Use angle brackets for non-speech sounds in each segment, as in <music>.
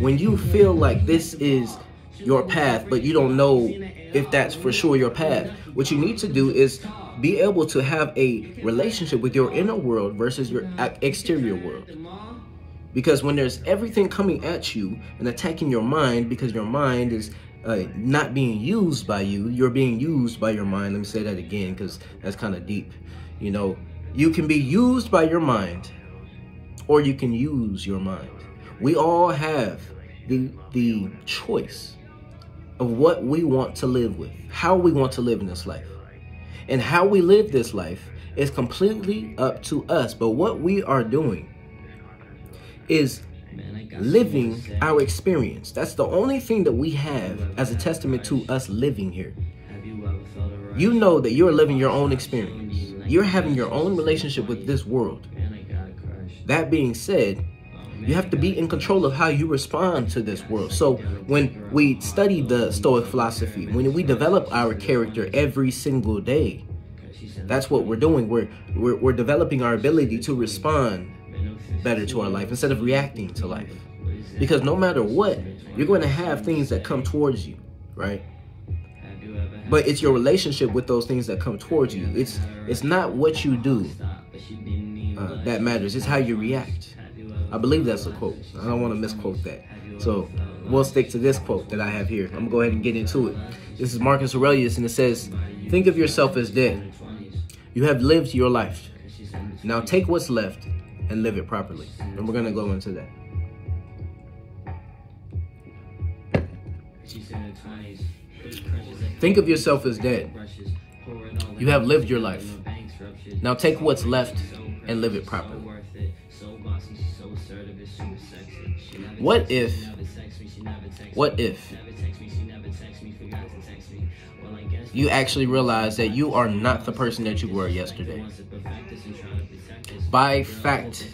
When you feel like this is your path, but you don't know if that's for sure your path, what you need to do is be able to have a relationship with your inner world versus your exterior world. Because when there's everything coming at you and attacking your mind because your mind is uh, not being used by you, you're being used by your mind. Let me say that again because that's kind of deep. You know, you can be used by your mind or you can use your mind. We all have the, the choice of what we want to live with, how we want to live in this life. And how we live this life is completely up to us. But what we are doing is living our experience. That's the only thing that we have as a testament to us living here. You know that you're living your own experience. You're having your own relationship with this world. That being said, you have to be in control of how you respond to this world. So when we study the Stoic philosophy, when we develop our character every single day, that's what we're doing. We're, we're, we're developing our ability to respond better to our life instead of reacting to life. Because no matter what, you're going to have things that come towards you, right? But it's your relationship with those things that come towards you. It's it's not what you do uh, that matters. It's how you react. I believe that's a quote. I don't want to misquote that. So we'll stick to this quote that I have here. I'm going to go ahead and get into it. This is Marcus Aurelius, and it says, Think of yourself as dead. You have lived your life. Now take what's left and live it properly. And we're going to go into that. Think of yourself as dead. You have lived your life. Now take what's left and live it properly. What if, what if? you actually realize that you are not the person that you were yesterday? By fact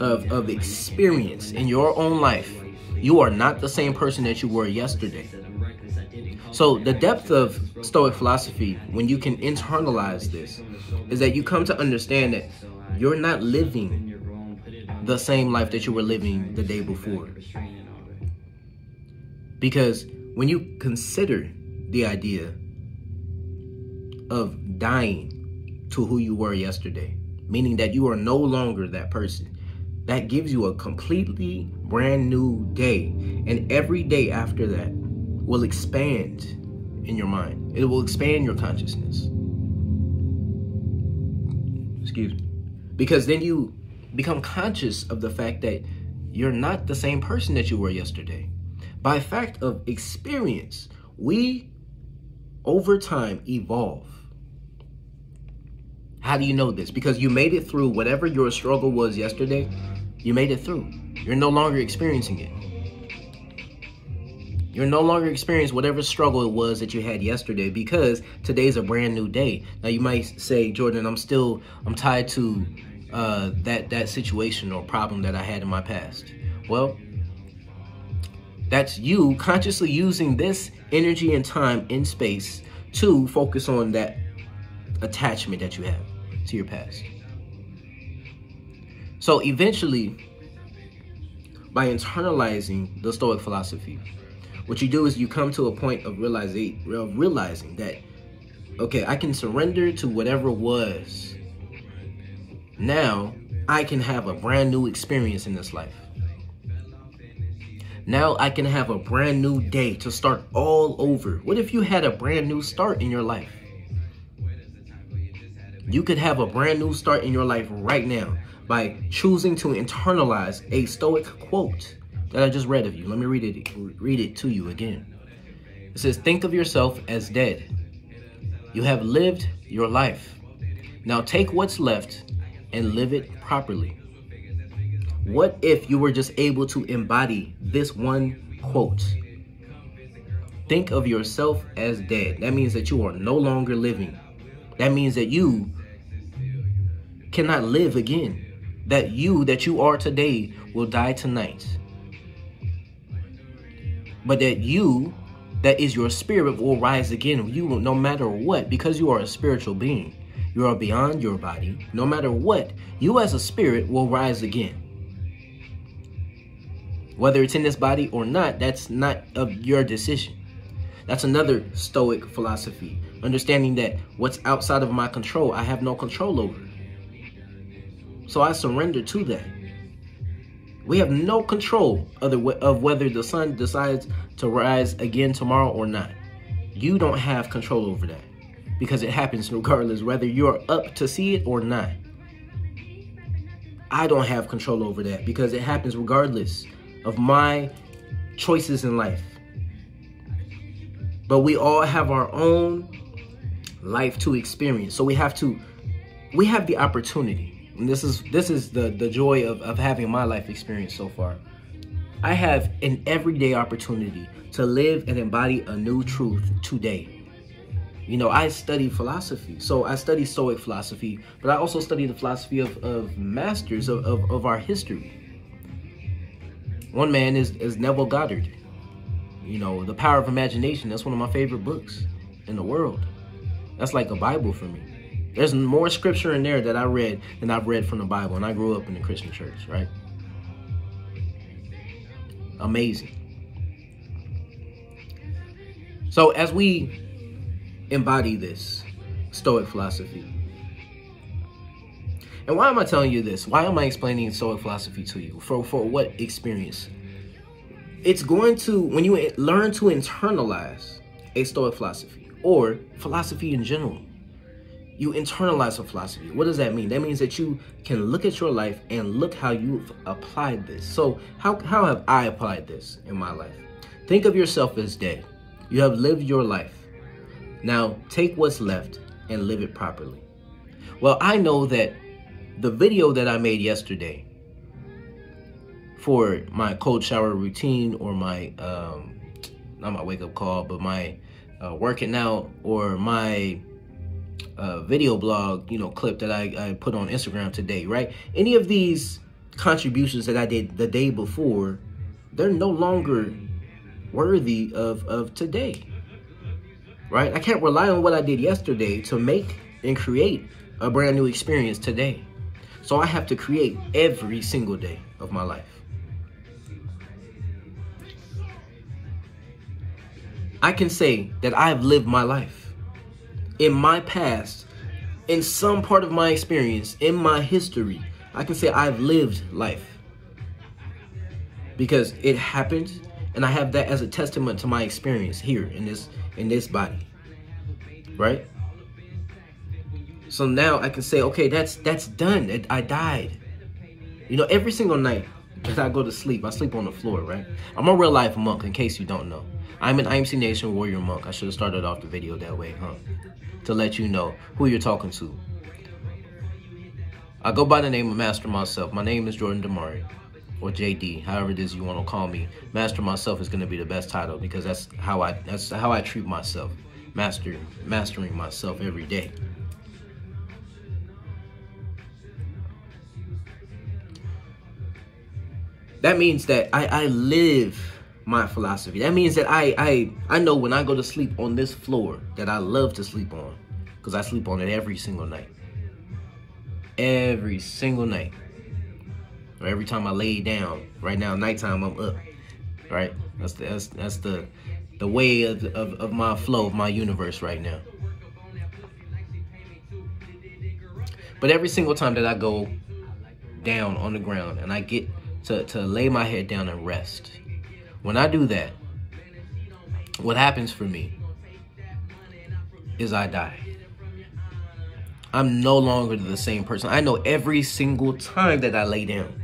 of, of experience in your own life, you are not the same person that you were yesterday. So the depth of Stoic philosophy, when you can internalize this, is that you come to understand that you're not living the same life that you were living the day before. Because when you consider the idea of dying to who you were yesterday, meaning that you are no longer that person, that gives you a completely brand new day. And every day after that will expand in your mind, it will expand your consciousness. Excuse me. Because then you become conscious of the fact that you're not the same person that you were yesterday. By fact of experience, we over time evolve. How do you know this? Because you made it through whatever your struggle was yesterday, you made it through. You're no longer experiencing it. You're no longer experiencing whatever struggle it was that you had yesterday because today's a brand new day. Now you might say, Jordan, I'm still I'm tied to uh, that that situation or problem that I had in my past? Well, that's you consciously using this energy and time in space to focus on that attachment that you have to your past. So eventually, by internalizing the Stoic philosophy, what you do is you come to a point of realizing, of realizing that, okay, I can surrender to whatever was now I can have a brand new experience in this life. Now I can have a brand new day to start all over. What if you had a brand new start in your life? You could have a brand new start in your life right now by choosing to internalize a stoic quote that I just read of you. Let me read it read it to you again. It says, "Think of yourself as dead. You have lived your life. Now take what's left and live it properly. What if you were just able to embody this one quote? Think of yourself as dead. That means that you are no longer living. That means that you cannot live again. That you that you are today will die tonight. But that you that is your spirit will rise again. You will, no matter what because you are a spiritual being. You are beyond your body. No matter what, you as a spirit will rise again. Whether it's in this body or not, that's not of your decision. That's another Stoic philosophy. Understanding that what's outside of my control, I have no control over. So I surrender to that. We have no control of, whether the sun decides to rise again tomorrow or not. You don't have control over that because it happens regardless whether you're up to see it or not. I don't have control over that because it happens regardless of my choices in life. But we all have our own life to experience. So we have to we have the opportunity. And this is this is the the joy of, of having my life experience so far. I have an everyday opportunity to live and embody a new truth today. You know, I study philosophy. So I study Stoic philosophy, but I also study the philosophy of, of masters of, of, of our history. One man is, is Neville Goddard. You know, The Power of Imagination, that's one of my favorite books in the world. That's like a Bible for me. There's more scripture in there that I read than I've read from the Bible, and I grew up in the Christian church, right? Amazing. So as we embody this Stoic philosophy, and why am I telling you this? Why am I explaining Stoic philosophy to you? For for what experience? It's going to when you learn to internalize a Stoic philosophy or philosophy in general. You internalize a philosophy. What does that mean? That means that you can look at your life and look how you've applied this. So, how, how have I applied this in my life? Think of yourself as dead. You have lived your life. Now, take what's left and live it properly. Well, I know that the video that I made yesterday for my cold shower routine or my, um, not my wake up call, but my uh, working out or my uh, video blog, you know, clip that I, I put on Instagram today, right? Any of these contributions that I did the day before, they're no longer worthy of, of today, right? I can't rely on what I did yesterday to make and create a brand new experience today. So I have to create every single day of my life. I can say that I have lived my life. In my past, in some part of my experience, in my history, I can say I've lived life. Because it happened and I have that as a testament to my experience here in this in this body. Right? So now I can say, okay, that's that's done. I died. You know, every single night that I go to sleep, I sleep on the floor, right? I'm a real life monk, in case you don't know. I'm an IMC Nation Warrior Monk. I should have started off the video that way, huh? To let you know who you're talking to. I go by the name of Master Mycellf. My name is Jordan Damari, or JD, however it is you want to call me. Master Mycellf is going to be the best title because that's how I that's how I treat myself. Master mastering myself every day. That means that I, I live my philosophy. That means that I I I know when I go to sleep on this floor that I love to sleep on because I sleep on it every single night. Every single night. Every time I lay down. Right now, nighttime I'm up. Right? That's the that's, that's the the way of, of, of my flow of my universe right now. But every single time that I go down on the ground and I get to, to lay my head down and rest. When I do that, what happens for me is I die. I'm no longer the same person. I know every single time that I lay down,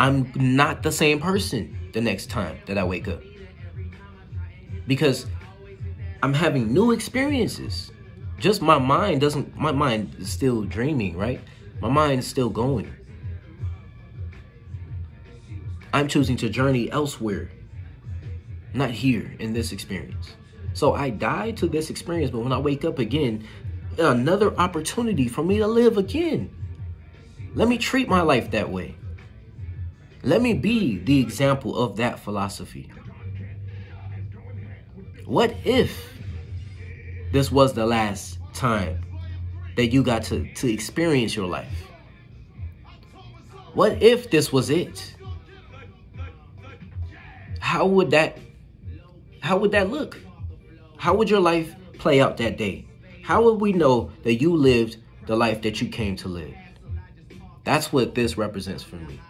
I'm not the same person the next time that I wake up. Because I'm having new experiences. Just my mind doesn't, my mind is still dreaming, right? My mind is still going. I'm choosing to journey elsewhere, not here in this experience. So I die to this experience, but when I wake up again, another opportunity for me to live again. Let me treat my life that way. Let me be the example of that philosophy. What if this was the last time that you got to, to experience your life? What if this was it? how would that how would that look? How would your life play out that day? How would we know that you lived the life that you came to live? That's what this represents for me.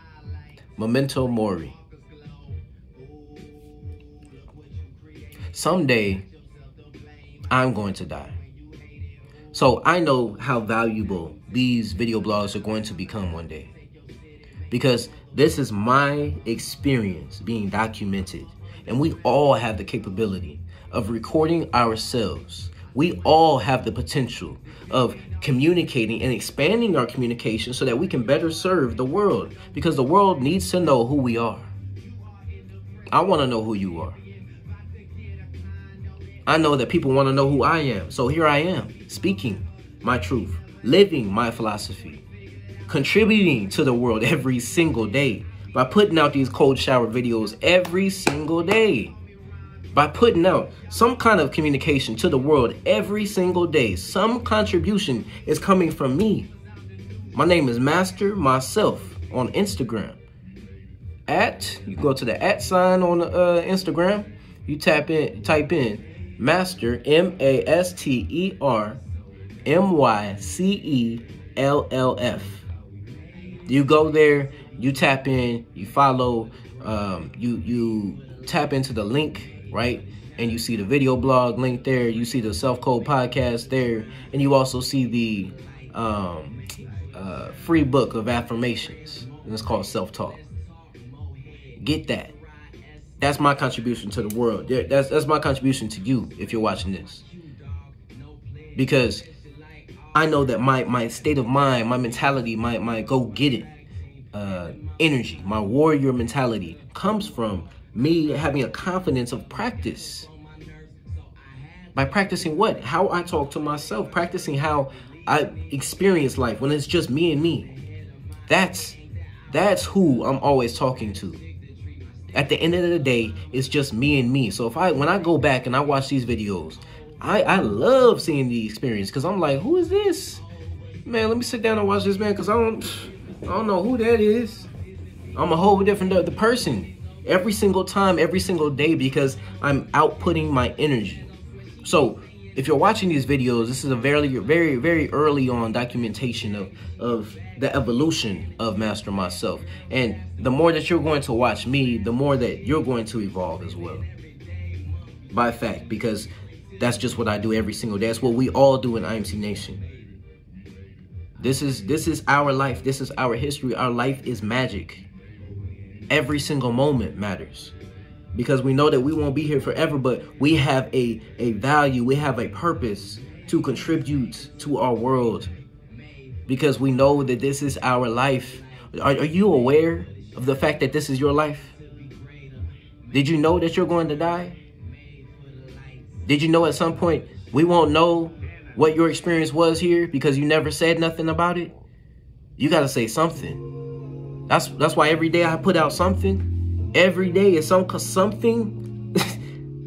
Memento mori. Someday, I'm going to die. So I know how valuable these video blogs are going to become one day. Because this is my experience being documented. And we all have the capability of recording ourselves. We all have the potential of communicating and expanding our communication so that we can better serve the world because the world needs to know who we are. I want to know who you are. I know that people want to know who I am. So here I am, speaking my truth, living my philosophy, contributing to the world <laughs> every single day by putting out these cold shower videos every single day. By putting out some kind of communication to the world every single day. Some contribution is coming from me. My name is Master Mycellf on Instagram. At, you go to the at sign on uh, Instagram, you tap in, type in Master, M A S T E R M Y C E L L F. You go there, you tap in, you follow, um, you you tap into the link, right? And you see the video blog link there. You see the self code podcast there, and you also see the um, uh, free book of affirmations. And it's called Self Talk. Get that. That's my contribution to the world. That's that's my contribution to you if you're watching this. Because I know that my my state of mind, my mentality, my my go get it uh, energy, my warrior mentality comes from me having a confidence of practice. By practicing what? How I talk to myself, practicing how I experience life when it's just me and me. That's that's who I'm always talking to. At the end of the day, it's just me and me. So if I when I go back and I watch these videos, I I love seeing the experience because I'm like, who is this? Man, let me sit down and watch this man because I don't I don't know who that is. I'm a whole different the person every single time, every single day because I'm outputting my energy. So if you're watching these videos, this is a very, very, very early on documentation of, of the evolution of Master Mycellf. And the more that you're going to watch me, the more that you're going to evolve as well. By fact, because that's just what I do every single day. That's what we all do in IMC Nation. This is this is our life. This is our history. Our life is magic. Every single moment matters because we know that we won't be here forever, but we have a, a value, we have a purpose to contribute to our world because we know that this is our life. Are, are you aware of the fact that this is your life? Did you know that you're going to die? Did you know at some point we won't know what your experience was here because you never said nothing about it? You got to say something. That's that's why every day I put out something. Every day is some something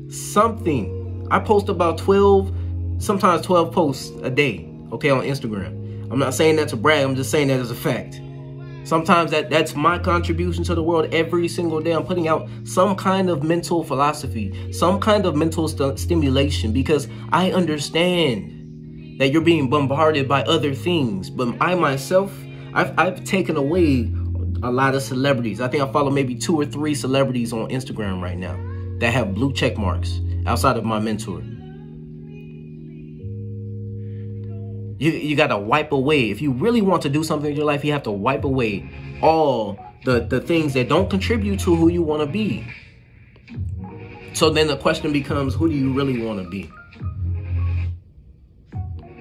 <laughs> something. I post about 12 sometimes 12 posts a day okay on instagram. I'm not saying that to brag i'm just saying that as a fact. Sometimes that that's my contribution to the world every single day. I'm putting out some kind of mental philosophy some kind of mental st stimulation because i understand that you're being bombarded by other things. But i myself i've, I've taken away a lot of celebrities. I think I follow maybe two or three celebrities on Instagram right now that have blue check marks outside of my mentor. You, you got to wipe away. If you really want to do something in your life, you have to wipe away all the, the things that don't contribute to who you want to be. So then the question becomes, who do you really want to be?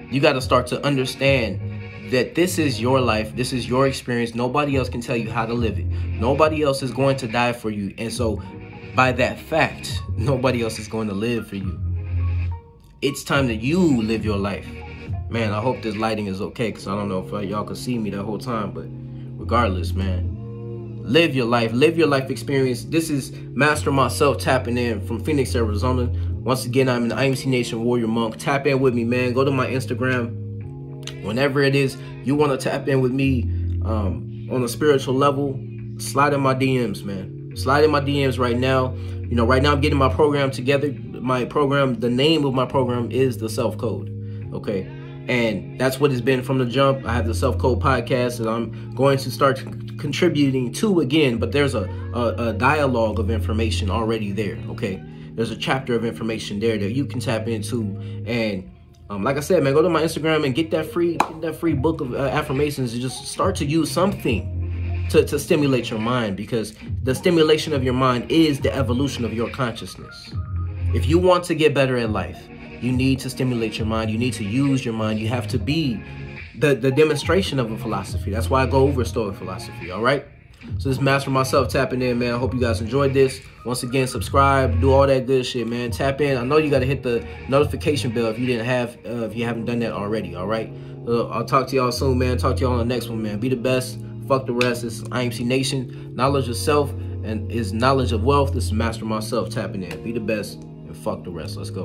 You got to start to understand that this is your life, this is your experience. Nobody else can tell you how to live it. Nobody else is going to die for you. And so, by that fact, <laughs> nobody else is going to live for you. It's time that you live your life. Man, I hope this lighting is okay because I don't know if uh, y'all can see me the whole time, but regardless, man, live your life, live your life experience. This is Master Mycellf tapping in from Phoenix, Arizona. Once again, I'm an IMC Nation Warrior Monk. Tap in with me, man. Go to my Instagram, whenever it is you want to tap in with me um, on a spiritual level, slide in my DMs, man. slide in my DMs right now. You know, right now I'm getting my program together. My program, the name of my program is the Self Code. Okay. And that's what it's been from the jump. I have the Self Code podcast that I'm going to start contributing to again, but there's a, a, a dialogue of information already there. Okay. There's a chapter of information there that you can tap into. And um, like I said, man, go to my Instagram and get that free get that free book of uh, affirmations and just start to use something to, to stimulate your mind because the stimulation of your mind is the evolution of your consciousness. If you want to get better in life, you need to stimulate your mind. You need to use your mind. You have to be the, the demonstration of a philosophy. That's why I go over Stoic philosophy, all right? So this Master Mycellf tapping in, man. I hope you guys enjoyed this. Once again, subscribe, do all that good shit, man. Tap in. I know you got to hit the notification bell if you didn't have, uh, if you haven't done that already, all right? Uh, I'll talk to y'all soon, man. Talk to y'all on the next one, man. Be the best. Fuck the rest. It's IMC Nation. Knowledge of self and is knowledge of wealth. This is Master Mycellf tapping in. Be the best and fuck the rest. Let's go.